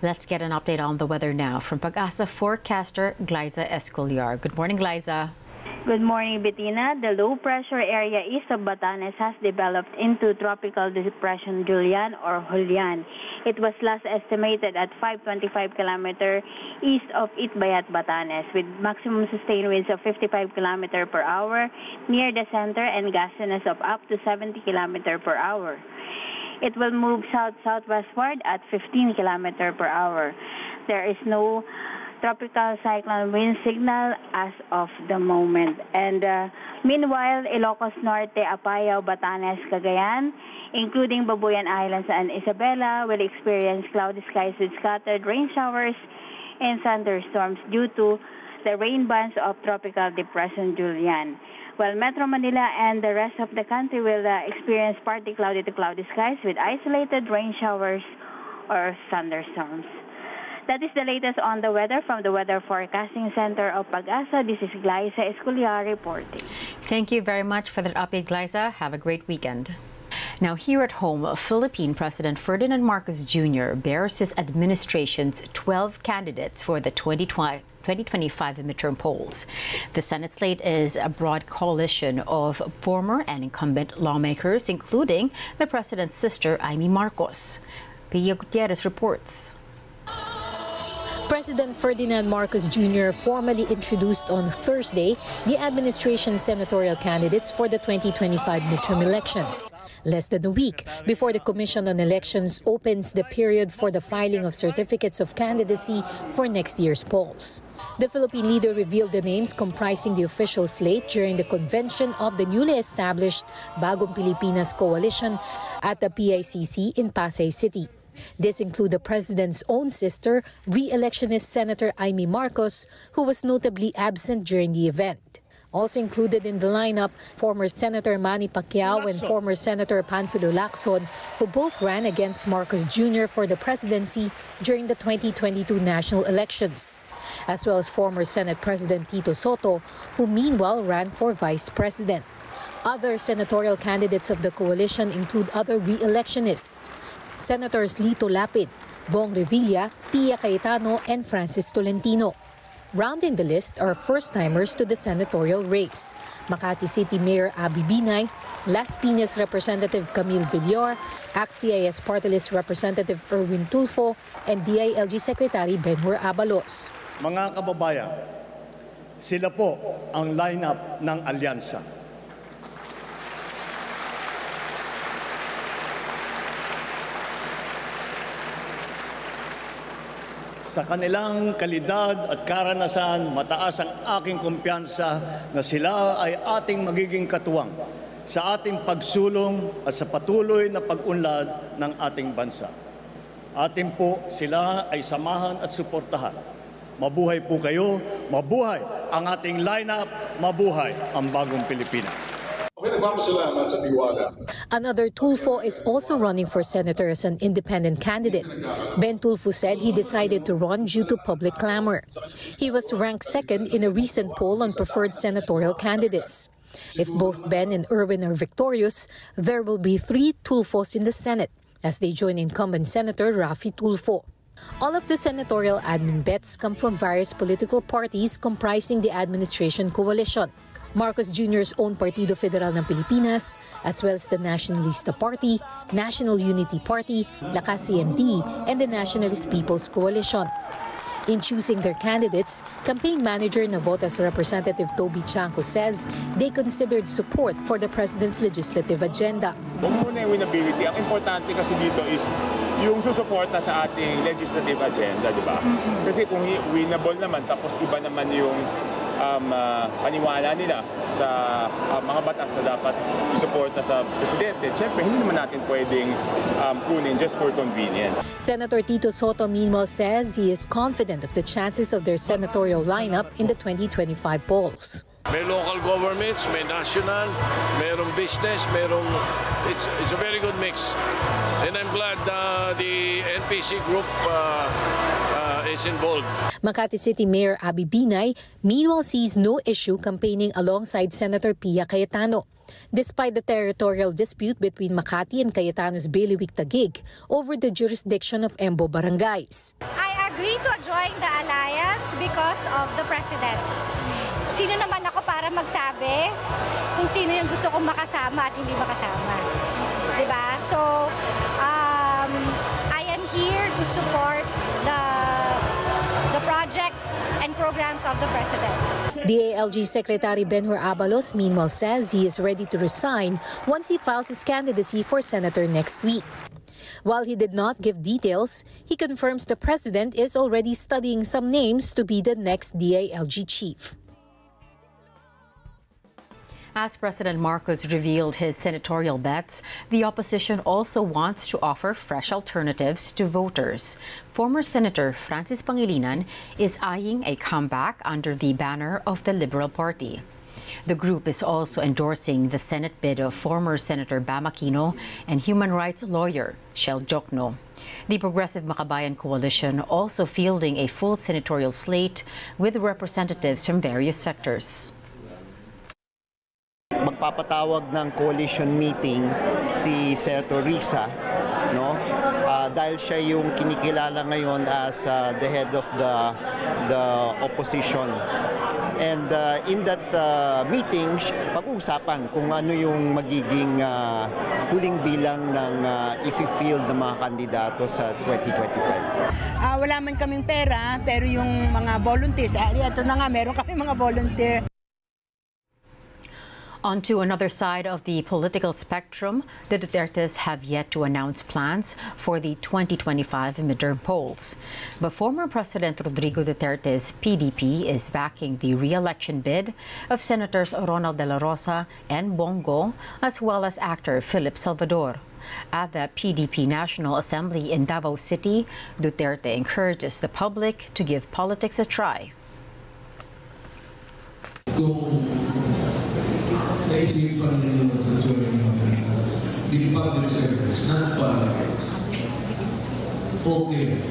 Let's get an update on the weather now from PAGASA forecaster Glaiza Escullar. Good morning, Gliza. Good morning, Bettina. The low pressure area east of Batanes has developed into Tropical Depression Julian or Julian. It was last estimated at 525 km east of Itbayat, Batanes, with maximum sustained winds of 55 km per hour near the center and gustiness of up to 70 km per hour. It will move south-southwestward at 15 km per hour. There is no tropical cyclone wind signal as of the moment. And uh, meanwhile, Ilocos Norte, Apayao, Batanes, Cagayan, including Babuyan Islands and Isabela, will experience cloudy skies with scattered rain showers and thunderstorms due to the rain bands of Tropical Depression Julian. While Metro Manila and the rest of the country will uh, experience partly cloudy to cloudy skies with isolated rain showers or thunderstorms. That is the latest on the weather from the Weather Forecasting Center of PAGASA. This is Glaiza Escullar reporting. Thank you very much for that update, Glyza. Have a great weekend. Now, here at home, Philippine President Ferdinand Marcos Jr. bears his administration's 12 candidates for the 2020 2025 midterm polls. The Senate slate is a broad coalition of former and incumbent lawmakers, including the president's sister, Imee Marcos. Pia Gutierrez reports. President Ferdinand Marcos Jr. formally introduced on Thursday the administration's senatorial candidates for the 2025 midterm elections. Less than a week before the Commission on Elections opens the period for the filing of certificates of candidacy for next year's polls. The Philippine leader revealed the names comprising the official slate during the convention of the newly established Bagong Pilipinas Coalition at the PICC in Pasay City. This include the president's own sister, re-electionist Senator Imee Marcos, who was notably absent during the event. Also included in the lineup, former Senator Manny Pacquiao and former Senator Panfilo Lacson, who both ran against Marcos Jr. for the presidency during the 2022 national elections, as well as former Senate President Tito Sotto, who meanwhile ran for vice president. Other senatorial candidates of the coalition include other re-electionists, Senators Lito Lapid, Bong Revilla, Pia Cayetano, and Francis Tolentino. Rounding the list are first-timers to the senatorial race. Makati City Mayor Abby Binay, Las Piñas Representative Camille Villar, ACT-CIS Party Representative Erwin Tulfo, and DILG Secretary Benhur Abalos. Mga kababayan, sila po ang lineup ng alyansa. Sa kanilang kalidad at karanasan, mataas ang aking kumpiyansa na sila ay ating magiging katuwang sa ating pagsulong at sa patuloy na pag-unlad ng ating bansa. Atin po sila ay samahan at suportahan. Mabuhay po kayo, mabuhay ang ating lineup, mabuhay ang bagong Pilipinas. Another Tulfo is also running for senator as an independent candidate. Ben Tulfo said he decided to run due to public clamor. He was ranked second in a recent poll on preferred senatorial candidates. If both Ben and Erwin are victorious, there will be three Tulfos in the Senate as they join incumbent Senator Raffy Tulfo. All of the senatorial admin bets come from various political parties comprising the administration coalition. Marcos Jr.'s own Partido Federal ng Pilipinas, as well as the Nationalista Party, National Unity Party, Lakas CMD, and the Nationalist People's Coalition. In choosing their candidates, campaign manager Navotas Representative Toby Chanco says they considered support for the president's legislative agenda. Huwag muna yung winnability. Ang importante kasi dito is yung susuporta sa ating legislative agenda, di ba? Kasi kung winnable naman, tapos iba naman yung um, uh, paniwala nila sa uh, mga batas na dapat isuporta sa presidente, siyempre hindi naman natin pwedeng um, kunin just for convenience. Senator Tito Soto meanwhile says he is confident of the chances of their senatorial lineup in the 2025 polls. May local governments, may national, mayroong business, mayroong... It's, it's a very good mix. And I'm glad uh, the NPC group uh, uh, is involved. Makati City Mayor Abby Binay meanwhile sees no issue campaigning alongside Senator Pia Cayetano. Despite the territorial dispute between Makati and Cayetano's bailiwick Taguig over the jurisdiction of Embo barangays. I agree to join the alliance because of the president. Sino naman ako para magsabi kung sino yung gusto kong makasama at hindi makasama. 'Di ba? So, um, I am here to support programs of the president. DILG Secretary Benhur Abalos meanwhile says he is ready to resign once he files his candidacy for senator next week. While he did not give details, he confirms the president is already studying some names to be the next DILG chief. As President Marcos revealed his senatorial bets, the opposition also wants to offer fresh alternatives to voters. Former Senator Francis Pangilinan is eyeing a comeback under the banner of the Liberal Party. The group is also endorsing the Senate bid of former Senator Bam Aquino and human rights lawyer Chel Diokno. The Progressive Makabayan Coalition also fielding a full senatorial slate with representatives from various sectors. Magpapatawag ng coalition meeting si Senator Risa no Ah, dahil siya yung kinikilala ngayon as ah, the head of the the opposition and ah, in that ah, meeting pag-uusapan kung ano yung magiging ah, huling bilang ng uh, ifi-field ng mga kandidato sa 2025 Ah, wala man kaming pera, pero yung mga volunteers, ah, ito na nga, meron kami mga volunteer. On to another side of the political spectrum, the Dutertes have yet to announce plans for the 2025 midterm polls. But former President Rodrigo Duterte's PDP is backing the re-election bid of Senators Ronald De La Rosa and Bong Go, as well as actor Phillip Salvador. At the PDP National Assembly in Davao City, Duterte encourages the public to give politics a try. kung naisipan ninyo na join mo the public service, not politics. Okay.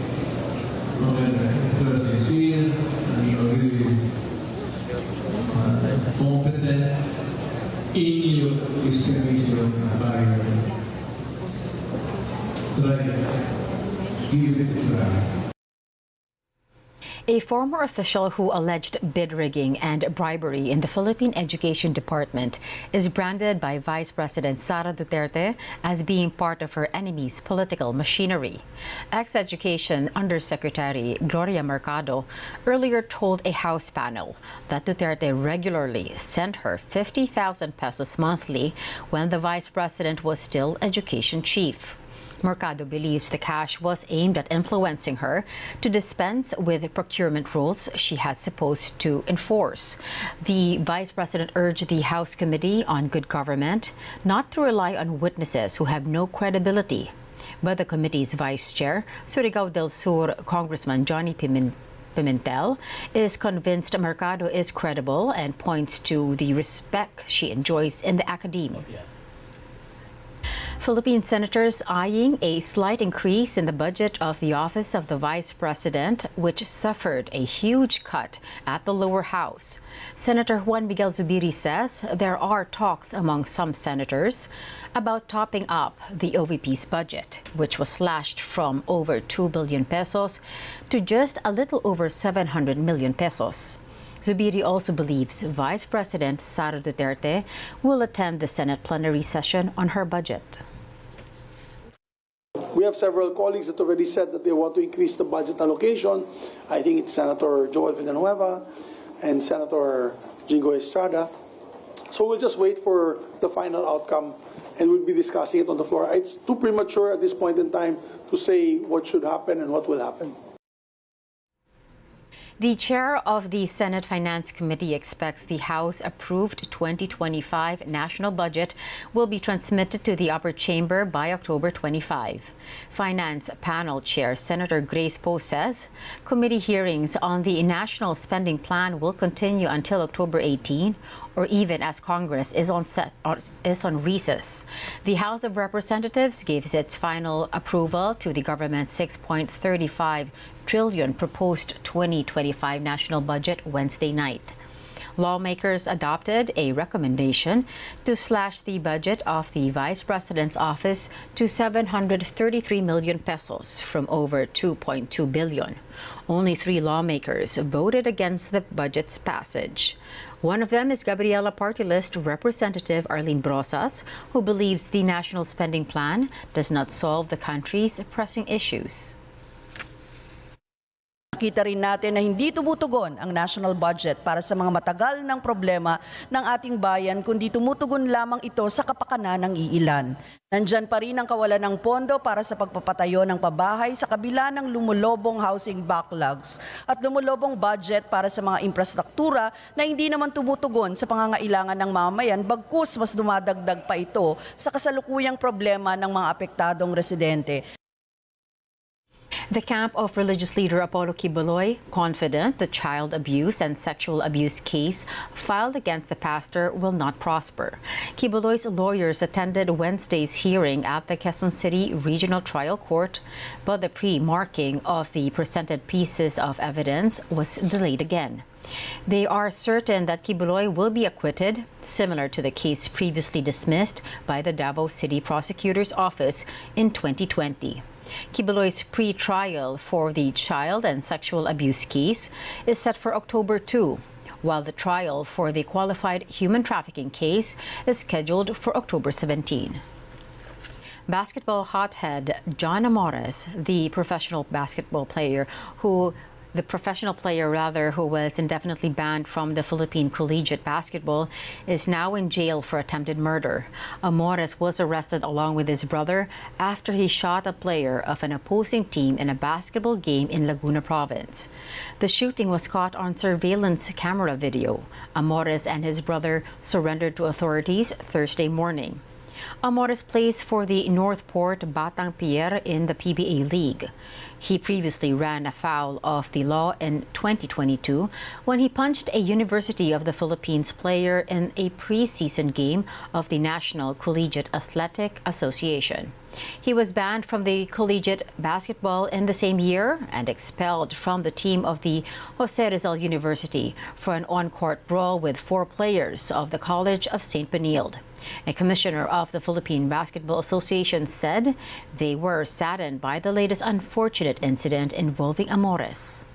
Okay, if you're sincere and you're really uh, competent in your estimation by try, give it a try. A former official who alleged bid rigging and bribery in the Philippine Education Department is branded by Vice President Sara Duterte as being part of her enemy's political machinery. Ex-Education Undersecretary Gloria Mercado earlier told a House panel that Duterte regularly sent her 50,000 pesos monthly when the Vice President was still Education Chief. Mercado believes the cash was aimed at influencing her to dispense with procurement rules she has supposed to enforce. The vice president urged the House Committee on Good Government not to rely on witnesses who have no credibility. But the committee's vice chair, Surigao del Sur Congressman Johnny Pimentel, is convinced Mercado is credible and points to the respect she enjoys in the academe. Philippine senators eyeing a slight increase in the budget of the Office of the Vice President, which suffered a huge cut at the lower house. Senator Juan Miguel Zubiri says there are talks among some senators about topping up the OVP's budget, which was slashed from over 2 billion pesos to just a little over 700 million pesos. Zubiri also believes Vice President Sara Duterte will attend the Senate plenary session on her budget. We have several colleagues that already said that they want to increase the budget allocation. I think it's Senator Joel Villanueva and Senator Jinggoy Estrada. So we'll just wait for the final outcome and we'll be discussing it on the floor. It's too premature at this point in time to say what should happen and what will happen. The chair of the Senate Finance Committee expects the House approved 2025 national budget will be transmitted to the upper chamber by October 25. Finance panel chair Senator Grace Poe says committee hearings on the national spending plan will continue until October 18 or even as Congress is on, set, is on recess. The House of Representatives gives its final approval to the government's 6.35 trillion proposed 2025 national budget Wednesday night. Lawmakers adopted a recommendation to slash the budget of the Vice President's office to 733 million pesos from over 2.2 billion. Only three lawmakers voted against the budget's passage. One of them is Gabriela Party List Representative Arlene Brosas, who believes the national spending plan does not solve the country's pressing issues. Nakita rin natin na hindi tumutugon ang national budget para sa mga matagal ng problema ng ating bayan kundi tumutugon lamang ito sa kapakanan ng iilan. Nandyan pa rin ang kawalan ng pondo para sa pagpapatayo ng pabahay sa kabila ng lumulobong housing backlogs at lumulobong budget para sa mga infrastruktura na hindi naman tumutugon sa pangangailangan ng mamayan bagkus mas dumadagdag pa ito sa kasalukuyang problema ng mga apektadong residente. The camp of religious leader Apollo Quiboloy, confident the child abuse and sexual abuse case filed against the pastor will not prosper. Quiboloy's lawyers attended Wednesday's hearing at the Quezon City Regional Trial Court, but the pre-marking of the presented pieces of evidence was delayed again. They are certain that Quiboloy will be acquitted, similar to the case previously dismissed by the Davao City Prosecutor's Office in 2020. Quiboloy's pre-trial for the child and sexual abuse case is set for October 2, while the trial for the qualified human trafficking case is scheduled for October 17. Basketball hothead John Amores, the professional basketball player who the professional player, rather, who was indefinitely banned from the Philippine collegiate basketball, is now in jail for attempted murder. Amores was arrested along with his brother after he shot a player of an opposing team in a basketball game in Laguna province. The shooting was caught on surveillance camera video. Amores and his brother surrendered to authorities Thursday morning. Amores place for the Northport Batang Pier in the PBA League. He previously ran afoul of the law in 2022 when he punched a University of the Philippines player in a preseason game of the National Collegiate Athletic Association. He was banned from the collegiate basketball in the same year and expelled from the team of the Jose Rizal University for an on-court brawl with four players of the College of St. Benilde. A commissioner of the Philippine Basketball Association said they were saddened by the latest unfortunate incident involving Amores.